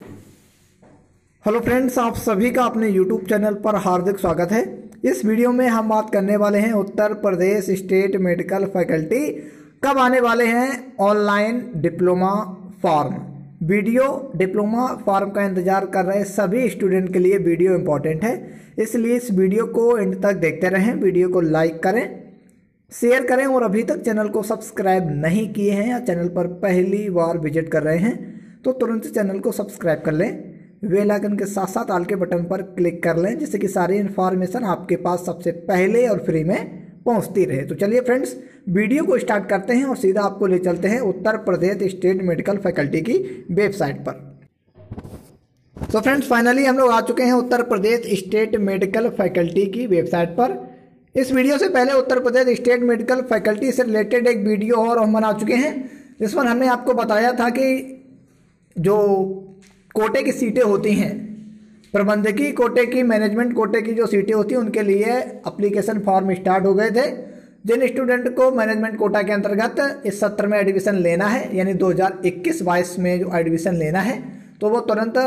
Hello friends, आप सभी का अपने यूट्यूब चैनल पर हार्दिक स्वागत है। इस वीडियो में हम बात करने वाले हैं Uttar Pradesh state medical faculty. कब आने वाले हैं? Online diploma form. Video diploma form का इंतज़ार कर रहे सभी स्टूडेंट के लिए वीडियो इंपॉर्टेंट है। इसलिए इस वीडियो को एंड तक देखते रहें, वीडियो को लाइक करें, शेयर करें और अभी तक चैनल को सब्सक्राइब नहीं किए हैं या चैनल पर पहली बार विज़िट कर रहे हैं तो तुरंत चैनल को सब्सक्राइब कर लें। बेल आइकन के साथ साथ आल के बटन पर क्लिक कर लें, जिससे कि सारी इन्फॉर्मेशन आपके पास सबसे पहले और फ्री में पहुँचती रहे। तो चलिए फ्रेंड्स, वीडियो को स्टार्ट करते हैं और सीधा आपको ले चलते हैं Uttar Pradesh state medical faculty की वेबसाइट पर। तो फ्रेंड्स फाइनली हम लोग आ चुके हैं Uttar Pradesh state medical faculty की वेबसाइट पर। इस वीडियो से पहले Uttar Pradesh state medical faculty से रिलेटेड एक वीडियो और हम बना चुके हैं। जिस पर हमने आपको बताया था कि जो कोटे की सीटें होती हैं प्रबंधकीय कोटे की मैनेजमेंट कोटे की जो सीटें होती हैं, उनके लिए अप्लीकेशन फॉर्म स्टार्ट हो गए थे। जिन स्टूडेंट को मैनेजमेंट कोटा के अंतर्गत इस सत्र में एडमिशन लेना है, यानी 2021-22 में जो एडमिशन लेना है तो वो तुरंत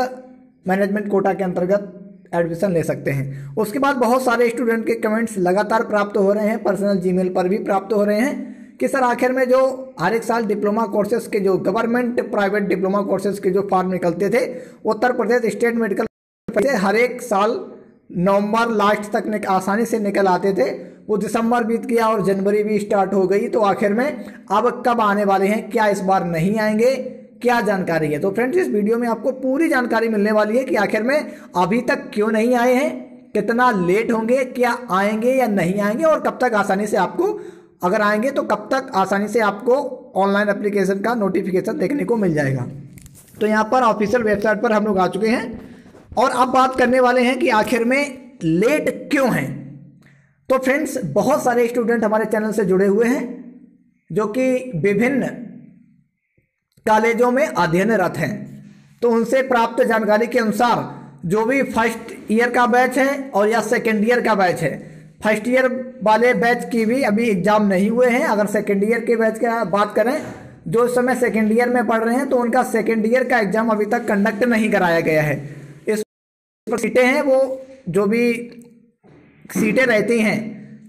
मैनेजमेंट कोटा के अंतर्गत एडमिशन ले सकते हैं। उसके बाद बहुत सारे स्टूडेंट के कमेंट्स लगातार प्राप्त हो रहे हैं पर्सनल जीमेल पर भी प्राप्त हो रहे हैं। कि सर आखिर में जो हर एक साल डिप्लोमा कोर्सेज के जो गवर्नमेंट प्राइवेट डिप्लोमा कोर्सेज के जो फॉर्म निकलते थे उत्तर प्रदेश स्टेट मेडिकल हर एक साल नवंबर लास्ट तक निक, आसानी से निकल आते थे। वो दिसंबर बीत गया और जनवरी भी स्टार्ट हो गई तो आखिर में अब कब आने वाले हैं क्या इस बार नहीं आएँगे क्या जानकारी है? तो फ्रेंड्स इस वीडियो में आपको पूरी जानकारी मिलने वाली है कि आखिर में अभी तक क्यों नहीं आए हैं कितना लेट होंगे क्या आएँगे या नहीं आएँगे और कब तक आसानी से आपको अगर आएँगे तो कब तक आसानी से आपको ऑनलाइन एप्लीकेशन का नोटिफिकेशन देखने को मिल जाएगा। तो यहाँ पर ऑफिशियल वेबसाइट पर हम लोग आ चुके हैं और अब बात करने वाले हैं कि आखिर में लेट क्यों हैं। तो फ्रेंड्स बहुत सारे स्टूडेंट हमारे चैनल से जुड़े हुए हैं, जो कि विभिन्न कॉलेजों में अध्ययनरत हैं। तो उनसे प्राप्त जानकारी के अनुसार जो भी फ़र्स्ट ईयर का बैच है और या सेकेंड ईयर का बैच है फ़र्स्ट ईयर वाले बैच की भी अभी एग्ज़ाम नहीं हुए हैं। अगर सेकेंड ईयर के बैच का बात करें, जो इस समय सेकेंड ईयर में पढ़ रहे हैं तो उनका सेकेंड ईयर का एग्ज़ाम अभी तक कंडक्ट नहीं कराया गया है। इस पर सीटें हैं, वो जो भी सीटें रहती हैं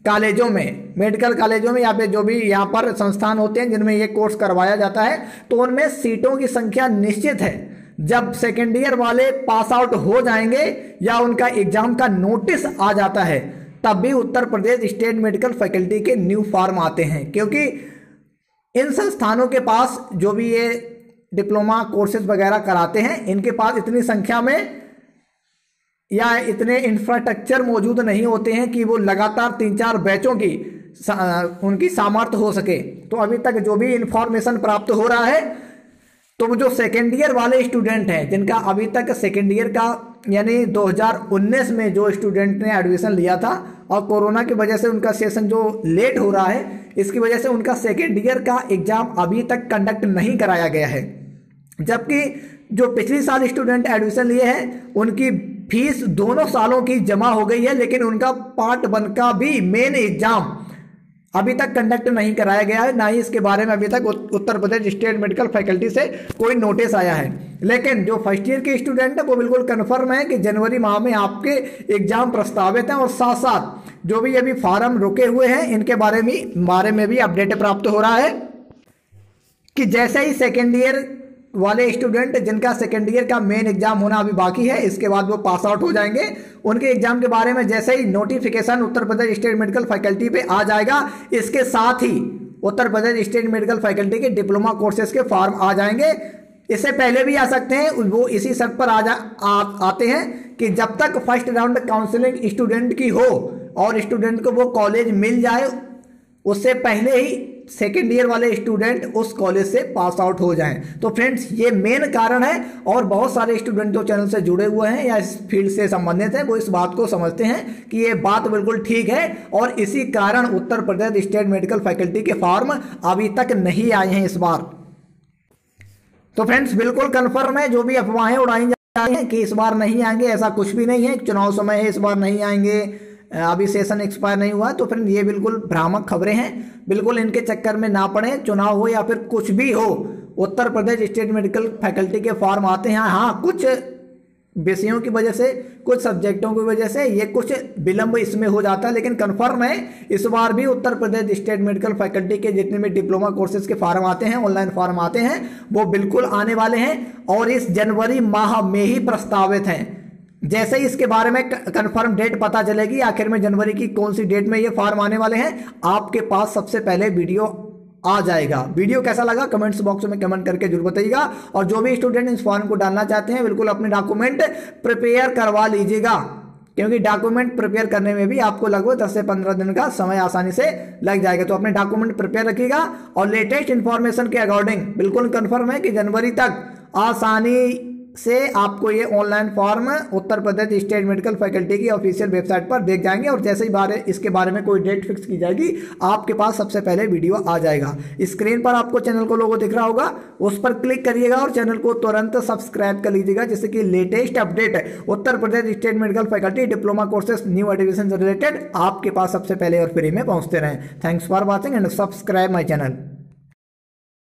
कॉलेजों में, मेडिकल कॉलेजों में या फिर जो भी यहाँ पर संस्थान होते हैं जिनमें ये कोर्स करवाया जाता है तो उनमें सीटों की संख्या निश्चित है। जब सेकेंड ईयर वाले पास आउट हो जाएँगे या उनका एग्ज़ाम का नोटिस आ जाता है तब भी Uttar Pradesh state medical faculty के न्यू फॉर्म आते हैं, क्योंकि इन संस्थानों के पास जो भी ये डिप्लोमा कोर्सेज वगैरह कराते हैं, इनके पास इतनी संख्या में या इतने इंफ्रास्ट्रक्चर मौजूद नहीं होते हैं कि वो लगातार तीन चार बैचों की उनकी सामर्थ्य हो सके। तो अभी तक जो भी इंफॉर्मेशन प्राप्त हो रहा है तो जो सेकेंड ईयर वाले स्टूडेंट हैं, जिनका अभी तक सेकेंड ईयर का यानी 2019 में जो स्टूडेंट ने एडमिशन लिया था और कोरोना की वजह से उनका सेशन जो लेट हो रहा है, इसकी वजह से उनका सेकेंड ईयर का एग्ज़ाम अभी तक कंडक्ट नहीं कराया गया है। जबकि जो पिछले साल स्टूडेंट एडमिशन लिए हैं, उनकी फ़ीस दोनों सालों की जमा हो गई है, लेकिन उनका पार्ट वन का भी मेन एग्ज़ाम अभी तक कंडक्ट नहीं कराया गया है, ना ही इसके बारे में अभी तक Uttar Pradesh state medical faculty से कोई नोटिस आया है। लेकिन जो फ़र्स्ट ईयर के स्टूडेंट है, वो बिल्कुल कन्फर्म है कि जनवरी माह में आपके एग्ज़ाम प्रस्तावित हैं और साथ साथ जो भी अभी फार्म रुके हुए हैं, इनके बारे में बारे में भी अपडेट प्राप्त हो रहा है कि जैसे ही सेकेंड ईयर वाले स्टूडेंट जिनका सेकेंड ईयर का मेन एग्ज़ाम होना अभी बाकी है इसके बाद वो पास आउट हो जाएँगे। उनके एग्ज़ाम के बारे में जैसे ही notification Uttar Pradesh state medical faculty पे आ जाएगा इसके साथ ही Uttar Pradesh state medical faculty के डिप्लोमा कोर्सेज के फॉर्म आ जाएँगे। इससे पहले भी आ सकते हैं वो इसी शर्त पर आ जा आ, आते हैं कि जब तक फ़र्स्ट राउंड काउंसलिंग स्टूडेंट की हो और स्टूडेंट को वो कॉलेज मिल जाए उससे पहले ही सेकेंड ईयर वाले स्टूडेंट उस कॉलेज से पास आउट हो जाएँ। तो फ्रेंड्स ये मेन कारण है और बहुत सारे स्टूडेंट जो चैनल से जुड़े हुए हैं या इस फ़ील्ड से संबंधित हैं, वो इस बात को समझते हैं कि ये बात बिल्कुल ठीक है और इसी कारण Uttar Pradesh state medical faculty के फॉर्म अभी तक नहीं आए हैं इस बार। तो फ्रेंड्स बिल्कुल कन्फर्म है, जो भी अफवाहें उड़ाई जा रही हैं कि इस बार नहीं आएँगे, ऐसा कुछ भी नहीं है, चुनाव समय है, इस बार नहीं आएँगे। अभी सेशन एक्सपायर नहीं हुआ तो फिर ये बिल्कुल भ्रामक खबरें हैं। बिल्कुल इनके चक्कर में ना पड़े, चुनाव हो या फिर कुछ भी हो, Uttar Pradesh state medical faculty के फॉर्म आते हैं। हाँ कुछ विषयों की वजह से, कुछ सब्जेक्टों की वजह से ये कुछ विलंब इसमें हो जाता है, लेकिन कंफर्म है, इस बार भी Uttar Pradesh state medical faculty के जितने भी डिप्लोमा कोर्सेज के फॉर्म आते हैं ऑनलाइन फॉर्म आते हैं, वो बिल्कुल आने वाले हैं, और इस जनवरी माह में ही प्रस्तावित हैं। जैसे ही इसके बारे में कंफर्म डेट पता चलेगी, आखिर में जनवरी की कौन सी डेट में ये फॉर्म आने वाले हैं, आपके पास सबसे पहले वीडियो आ जाएगा। वीडियो कैसा लगा? कमेंट्स बॉक्स में कमेंट करके ज़रूर बताइएगा। और जो भी स्टूडेंट इस फॉर्म को डालना चाहते हैं, बिल्कुल अपने डॉक्यूमेंट प्रिपेयर करवा लीजिएगा। क्योंकि डॉक्यूमेंट प्रिपेयर करने में भी आपको लगभग 10 से 15 दिन का समय आसानी से लग जाएगा। तो अपने डॉक्यूमेंट प्रिपेयर रखिएगा। और लेटेस्ट इंफॉर्मेशन के अकॉर्डिंग बिल्कुल कंफर्म है कि जनवरी तक आसानी से आपको ये online form Uttar Pradesh state medical faculty की ऑफिशियल वेबसाइट पर देख जाएँगे और जैसे ही बारे, इसके बारे में कोई डेट फिक्स की जाएगी, आपके पास सबसे पहले वीडियो आ जाएगा। स्क्रीन पर आपको चैनल को लोगो दिख रहा होगा, उस पर क्लिक करिएगा और चैनल को तुरंत सब्सक्राइब कर लीजिएगा, जिससे कि latest update Uttar Pradesh state medical faculty diploma courses new admission से रिलेटेड आपके पास सबसे पहले और फ्री में पहुँचते रहे। Thanks for watching and subscribe my channel